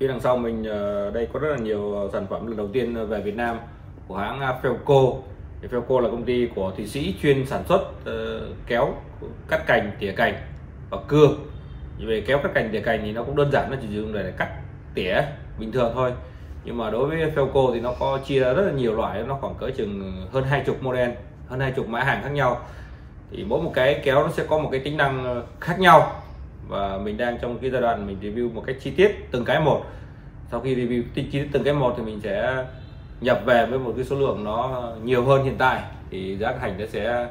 Phía đằng sau mình ờ, đây có rất là nhiều ờ, sản phẩm lần đầu tiên ờ, về Việt Nam của hãng Felco. Thì Felco là công ty của Thụy Sĩ chuyên sản xuất kéo cắt cành, tỉa cành và cưa. Về kéo cắt cành, tỉa cành thì nó cũng đơn giản, nó chỉ dùng để cắt tỉa bình thường thôi. Nhưng mà đối với Felco thì nó có chia ra rất là nhiều loại, nó khoảng cỡ chừng hơn hai chục model, hơn hai chục mã hàng khác nhau. Thì mỗi một cái kéo nó sẽ có một cái tính năng khác nhau và mình đang trong cái giai đoạn mình review một cách chi tiết từng cái một. Sau khi review chi tiết từng cái một thì mình sẽ nhập về với một cái số lượng nó nhiều hơn hiện tại. Thì giá thành nó sẽ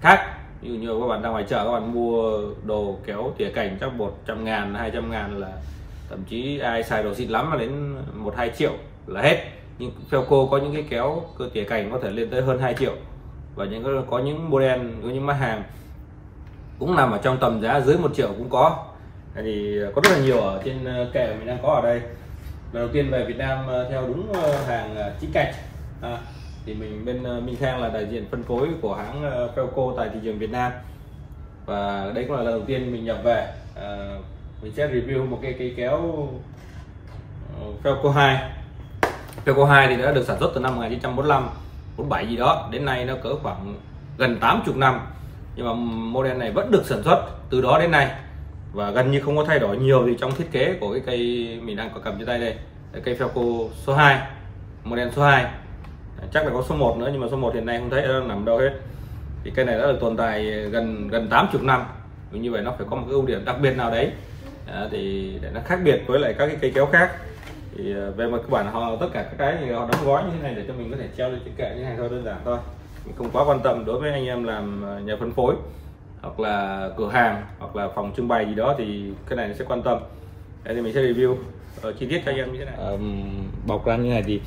khác. Như như các bạn ra ngoài chợ, các bạn mua đồ kéo tỉa cảnh chắc 100 ngàn 200 ngàn là thậm chí ai xài đồ xịn lắm mà đến một, hai triệu là hết. Nhưng Felco có những cái kéo, cơ tỉa cảnh có thể lên tới hơn 2 triệu. Và những có những model, có những mặt hàng cũng nằm ở trong tầm giá dưới một triệu cũng có. Thì có rất là nhiều ở trên ờ, kệ mình đang có ở đây. Lần đầu tiên về Việt Nam ờ, theo đúng ờ, hàng chính cạch à, thì mình bên Minh Khang là đại diện phân phối của hãng Felco tại thị trường Việt Nam. Và đây cũng là lần đầu tiên mình nhập về. À, mình sẽ review một cái cây kéo Felco 2 Felco 2 thì đã được sản xuất từ năm 1945 47 gì đó. Đến nay nó cỡ khoảng gần 80 năm nhưng mà model này vẫn được sản xuất từ đó đến nay. Và gần như không có thay đổi nhiều gì trong thiết kế của cái cây mình đang có cầm trên tay đây. Cây Felco số 2 model số 2 chắc là có số 1 nữa nhưng mà số 1 hiện nay không thấy nó nằm đâu hết. Thì cây này đã được tồn tại gần gần 80 năm. Như vậy nó phải có một cái ưu điểm đặc biệt nào đấy. À, thì để nó khác biệt với lại các cái cây kéo khác. Thì ờ, về mặt cơ bản họ tất cả các cái thì họ đóng gói như thế này để cho mình có thể treo lên trên kệ như này thôi đơn giản thôi không quá quan tâm đối với anh em làm ờ, nhà phân phối hoặc là cửa hàng hoặc là phòng trưng bày gì đó thì cái này sẽ quan tâm. Đây thì mình sẽ review ờ, chi tiết cho anh em như thế này. Um, bọc ra như này thì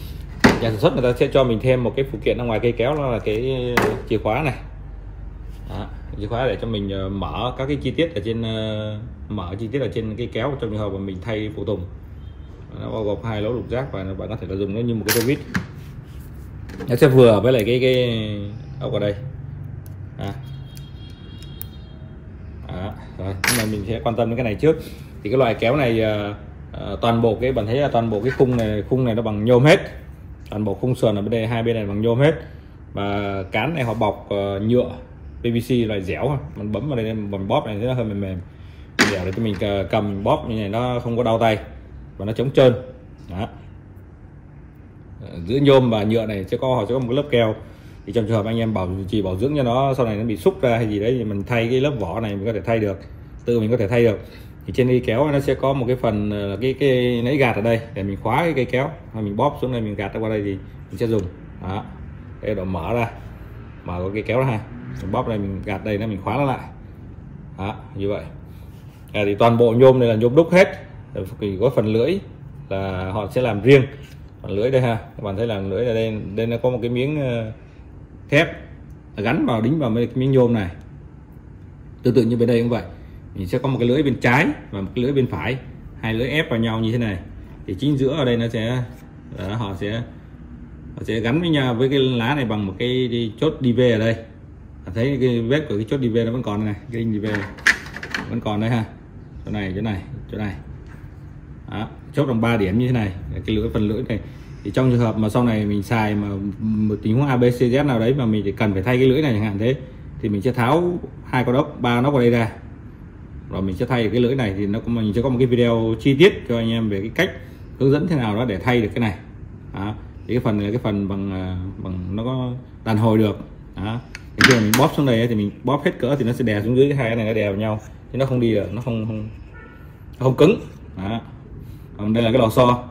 nhà sản xuất người ta sẽ cho mình thêm một cái phụ kiện ở ngoài cây kéo đó là cái chìa khóa này. Đó, chìa khóa để cho mình ờ, mở các cái chi tiết ở trên mở chi tiết ở trên cái kéo trong trường hợp mà mình thay phụ tùng. Nó bao gồm hai lỗ lục giác và bạn có thể là dùng nó như một cái tô vít nó sẽ vừa với lại cái cái ốc ở đây. À. À, rồi nhưng mà mình sẽ quan tâm đến cái này trước. Thì cái loại kéo này à, à, toàn bộ cái bạn thấy là toàn bộ cái khung này khung này nó bằng nhôm hết. Toàn bộ khung sườn ở bên đây hai bên này bằng nhôm hết. Và cán này họ bọc uh, nhựa PVC loại dẻo. Mình bấm vào đây mình bóp này nó hơi mềm mềm. Dẻo để cho mình à, cầm bóp như này nó không có đau tay. Và nó chống trơn. Đó giữa nhôm và nhựa này sẽ có họ sẽ có một lớp keo. Thì trong trường hợp anh em bảo chỉ bảo dưỡng cho nó sau này nó bị xúc ra hay gì đấy thì mình thay cái lớp vỏ này mình có thể thay được tự mình có thể thay được. Thì trên cây kéo nó sẽ có một cái phần là cái cái nãy gạt ở đây để mình khóa cái cây kéo hay mình bóp xuống đây mình gạt ra qua đây thì mình sẽ dùng. Đó đây độ mở ra mở cái kéo ra ha. Mình bóp này mình gạt đây nó mình khóa nó lại. Đó như vậy. À, thì toàn bộ nhôm này là nhôm đúc hết thì có phần lưỡi là họ sẽ làm riêng phần lưới đây ha. Các bạn thấy là lưới ở đây đây nó có một cái miếng ờ, thép gắn vào đính vào mấy miếng nhôm này. Tương tự như bên đây cũng vậy. Mình sẽ có một cái lưới bên trái và một cái lưới bên phải. Hai lưới ép vào nhau như thế này. Thì chính giữa ở đây nó sẽ đó, họ sẽ họ sẽ gắn với nhau với cái lá này bằng một cái đi, chốt đi về ở đây. Thấy cái vết của cái chốt đi về nó vẫn còn này. Cái đi về vẫn còn đây ha. Chỗ này chỗ này chỗ này đó, chốt bằng 3 điểm như thế này. Cái lưỡi phần lưỡi này. Thì trong trường hợp mà sau này mình xài mà một tình huống ABCZ nào đấy mà mình chỉ cần phải thay cái lưỡi này chẳng hạn thế thì mình sẽ tháo hai con ốc ba nóc vào đây ra. Rồi mình sẽ thay cái lưỡi này thì nó cũng mình sẽ có một cái video chi tiết cho anh em về cái cách hướng dẫn thế nào đó để thay được cái này. Đó. thì cái phần này là cái phần bằng à, bằng nó có đàn hồi được. Đó. khi mà mình bóp xuống đây thì mình bóp hết cỡ thì nó sẽ đè xuống dưới cái hai cái này nó đè vào nhau. Thì nó không đi được nó không không không cứng. Đó còn đây là cái lò xo.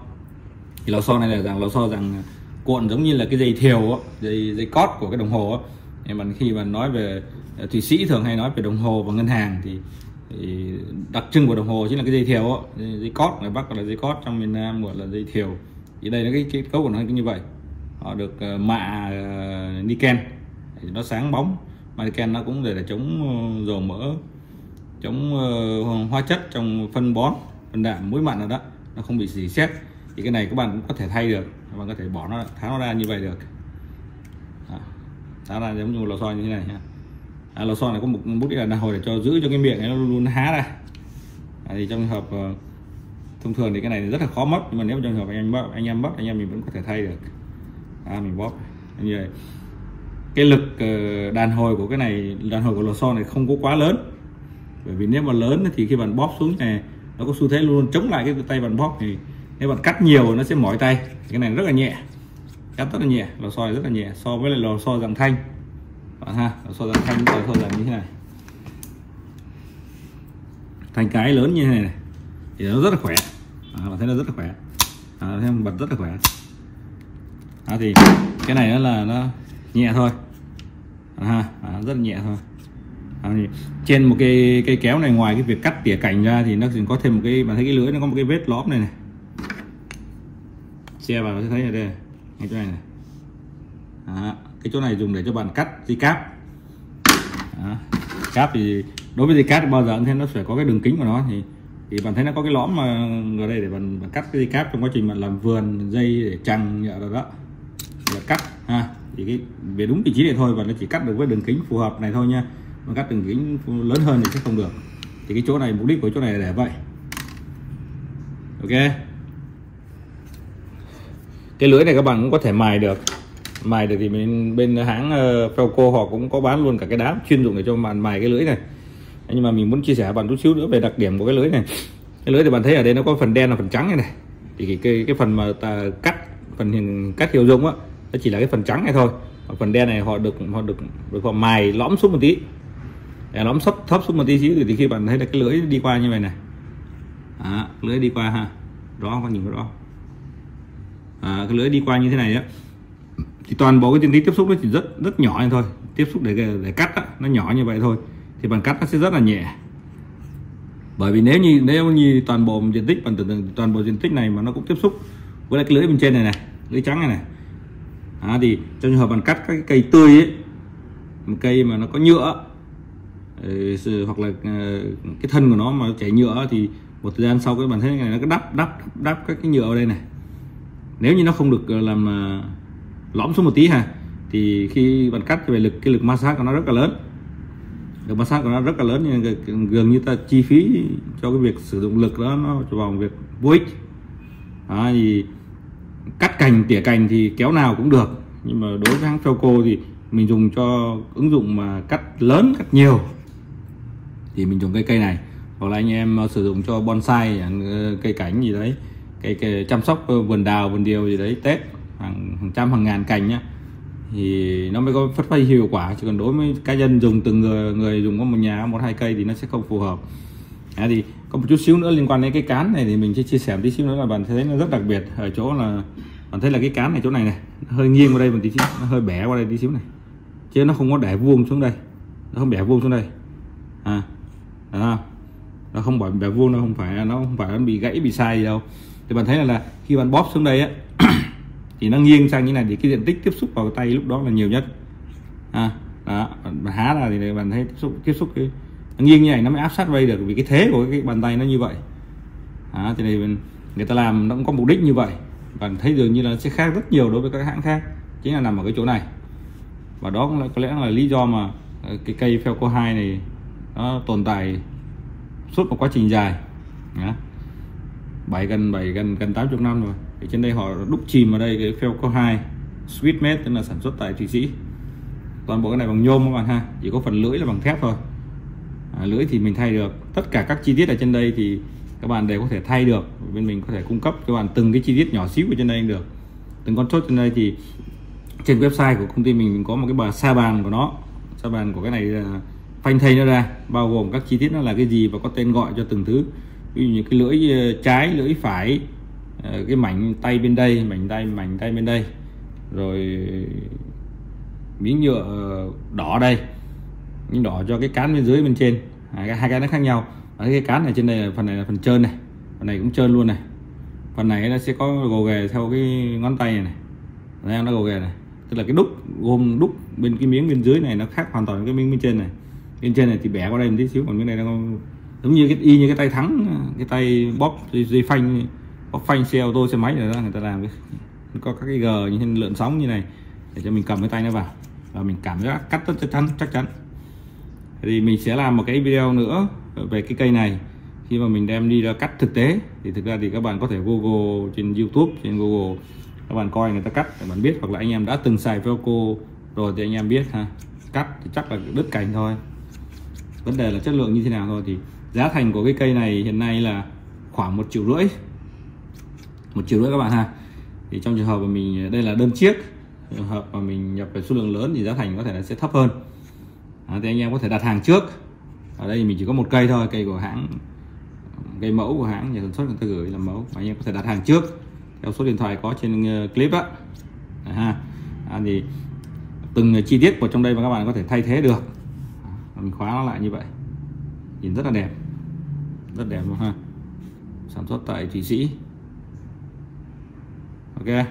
Thì lò xo này là dạng lò xo dạng cuộn giống như là cái dây thiều dây dây cót của cái đồng hồ nhưng mà khi mà nói về à, thụy sĩ thường hay nói về đồng hồ và ngân hàng thì, thì đặc trưng của đồng hồ chính là cái dây thiều dây, dây cót ngoài bắc là dây cót trong miền nam gọi là dây thiều thì đây là cái, kết cấu của nó như vậy. Họ được à, mạ à, niken. Nó sáng bóng. Mà niken nó cũng để là chống ờ, dầu mỡ chống ờ, hóa chất trong phân bón phân đạm muối mặn rồi đó nó không bị gì xét. Thì cái này các bạn cũng có thể thay được. Các bạn có thể bỏ nó tháo nó ra như vậy được. Tháo ra giống như lò xo như thế này ha à, lò xo này có một bút là hồi để cho giữ cho cái miệng này nó luôn, luôn há ra. À, thì trong trường hợp uh, thông thường thì cái này rất là khó mất. Nhưng mà nếu trong trường hợp anh em mất anh em mất anh em mình vẫn có thể thay được. À, mình bóp. Như vậy. Cái lực ờ, đàn hồi của cái này đàn hồi của lò xo này không có quá lớn. Bởi vì nếu mà lớn thì khi bạn bóp xuống này nó có xu thế luôn chống lại cái tay bạn bóp thì nếu bạn cắt nhiều nó sẽ mỏi tay. Cái này rất là nhẹ. Cắt rất là nhẹ lò xo rất là nhẹ so với lại lò xo dạng thanh. Bạn ha lò xo dạng thanh lò xo dạng như thế này. Thành cái lớn như thế này, này thì nó rất là khỏe. À, bạn thấy nó rất là khỏe. À, thấy bật rất là khỏe. À, thì cái này nó là nó nhẹ thôi. À, à, rất là nhẹ thôi trên một cái cây kéo này ngoài cái việc cắt tỉa cành ra thì nó có thêm một cái bạn thấy cái lưỡi nó có một cái vết lõm này này xe vào sẽ thấy ở đây ngay chỗ này này Đó. cái chỗ này dùng để cho bạn cắt dây cáp Đó. cáp thì đối với dây cáp thì bao giờ cũng thế nó phải có cái đường kính của nó thì thì bạn thấy nó có cái lõm mà ở đây để bạn, bạn cắt cái dây cáp trong quá trình bạn làm vườn dây để chằng nhựa rồi đó là cắt ha thì cái về đúng vị trí này thôi và nó chỉ cắt được với đường kính phù hợp này thôi nha mà cắt đường kính lớn hơn thì sẽ không được. Thì cái chỗ này mục đích của chỗ này là để vậy. Ok? Cái lưới này các bạn cũng có thể mài được. Mài được thì bên bên hãng uh, Felco họ cũng có bán luôn cả cái đá chuyên dụng để cho bạn mài cái lưới này. Nhưng mà mình muốn chia sẻ bạn chút xíu nữa về đặc điểm của cái lưới này. Cái lưới thì bạn thấy ở đây nó có phần đen và phần trắng này này. Thì cái cái, cái phần mà ta cắt phần hình cắt hiệu dụng á nó chỉ là cái phần trắng này thôi. Phần đen này họ được họ được được họ mài lõm xuống một tí để lõm thấp thấp xuống một tí xíu thì khi bạn thấy là cái lưỡi đi qua như vậy này. À, lưỡi đi qua ha. Rõ có nhìn rõ à, cái lưỡi đi qua như thế này á thì toàn bộ cái diện tích tiếp xúc nó chỉ rất rất nhỏ này thôi. Tiếp xúc để để cắt á, nó nhỏ như vậy thôi. Thì bạn cắt nó sẽ rất là nhẹ. Bởi vì nếu như nếu như toàn bộ diện tích bạn tưởng tượng toàn bộ diện tích này mà nó cũng tiếp xúc với lại cái lưỡi bên trên này này lưỡi trắng này này. À, thì trong trường hợp bạn cắt các cái cây tươi ấy một cây mà nó có nhựa Ờ, hoặc là ờ, cái thân của nó mà chảy nhựa thì một thời gian sau cái bạn thấy này nó cứ đắp đắp đắp các cái nhựa ở đây này. Nếu như nó không được ờ, làm lõm xuống một tí ha thì khi bạn cắt về lực cái lực ma sát của nó rất là lớn. Lực ma sát của nó rất là lớn nhưng gần như ta chi phí cho cái việc sử dụng lực đó nó vào việc vô ích. À, thì cắt cành tỉa cành thì kéo nào cũng được. Nhưng mà đối với hãng Felco thì mình dùng cho ứng dụng mà cắt lớn cắt nhiều thì mình dùng cây cây này. Hoặc là anh em ờ, sử dụng cho bonsai ờ, cây cảnh gì đấy cây, cây chăm sóc ờ, vườn đào vườn điều gì đấy tết hàng, hàng trăm hàng ngàn cành nhá. Thì nó mới có phát huy hiệu quả chứ còn đối với cá nhân dùng từng người người dùng có một nhà một hai cây thì nó sẽ không phù hợp. À, thì có một chút xíu nữa liên quan đến cái cán này thì mình sẽ chia sẻ một tí xíu nữa là bạn thấy nó rất đặc biệt ở chỗ là bạn thấy là cái cán này chỗ này này nó hơi nghiêng qua đây một tí xíu nó hơi bẻ qua đây tí xíu này. Chứ nó không có để vuông xuống đây nó không bẻ vuông xuống đây. À đó. nó không phải bẻ vuông nó không phải nó không phải nó bị gãy bị sai gì đâu. Thì bạn thấy là, là khi bạn bóp xuống đây á thì nó nghiêng sang như này thì cái diện tích tiếp xúc vào tay lúc đó là nhiều nhất. À, đó bạn há ra thì bạn thấy tiếp xúc tiếp xúc cái nó nghiêng như này nó mới áp sát vây được vì cái thế của cái bàn tay nó như vậy. À, thì này người ta làm nó cũng có mục đích như vậy. Bạn thấy dường như là sẽ khác rất nhiều đối với các hãng khác chính là nằm ở cái chỗ này. Và đó cũng là, có lẽ là lý do mà ờ, cái cây Felco 2 này nó tồn tại suốt một quá trình dài. Đó. 7 gần 7 gần gần 80 năm rồi. Thì trên đây họ đúc chìm vào đây cái Felco 2 Sweetmade tức là sản xuất tại Thụy Sĩ. Toàn bộ cái này bằng nhôm các bạn ha. Chỉ có phần lưỡi là bằng thép thôi. À, lưỡi thì mình thay được. Tất cả các chi tiết ở trên đây thì các bạn đều có thể thay được. Bên mình có thể cung cấp cho bạn từng cái chi tiết nhỏ xíu ở trên đây được. Từng con chốt trên đây thì trên website của công ty mình có một cái bà sa bàn của nó. Sa bàn của cái này là phanh thây nó ra bao gồm các chi tiết nó là cái gì và có tên gọi cho từng thứ. Ví dụ như cái lưỡi ờ, trái lưỡi phải ờ, cái mảnh tay bên đây mảnh tay mảnh tay bên đây. Rồi miếng nhựa đỏ đây miếng đỏ cho cái cán bên dưới bên trên. Hai cái hai cái nó khác nhau. Cái cán này trên đây là phần này là phần trơn này phần này cũng trơn luôn này. Phần này nó sẽ có gồ ghề theo cái ngón tay này này. Đấy, nó gồ ghề này. Tức là cái đúc gồm đúc bên cái miếng bên dưới này nó khác hoàn toàn với cái miếng bên trên này bên trên này thì bẻ qua đây một tí xíu còn bên này nó giống như cái y như cái tay thắng cái tay bóp dây, phanh bóp phanh xe ô tô xe máy rồi đó người ta làm cái có các cái g như thế lượn sóng như này để cho mình cầm cái tay nó vào. Và mình cảm giác cắt rất chắc chắn chắc chắn. Thì mình sẽ làm một cái video nữa về cái cây này. Khi mà mình đem đi ra cắt thực tế thì thực ra thì các bạn có thể Google trên YouTube trên Google các bạn coi người ta cắt để bạn biết hoặc là anh em đã từng xài velcro rồi thì anh em biết ha. Cắt thì chắc là đứt cành thôi vấn đề là chất lượng như thế nào thôi. Thì giá thành của cái cây này hiện nay là khoảng một triệu rưỡi. Một triệu rưỡi các bạn ha. Thì trong trường hợp mà mình đây là đơn chiếc trường hợp mà mình nhập về số lượng lớn thì giá thành có thể là sẽ thấp hơn. À, thì anh em có thể đặt hàng trước. Ở đây mình chỉ có một cây thôi cây của hãng cây mẫu của hãng nhà sản xuất người ta gửi làm mẫu. Anh em có thể đặt hàng trước theo số điện thoại có trên ờ, clip á. Ha. À, thì từng chi tiết của trong đây mà các bạn có thể thay thế được mình khóa nó lại như vậy. Nhìn rất là đẹp. Rất đẹp luôn ha. Sản xuất tại thụy sĩ. Ok.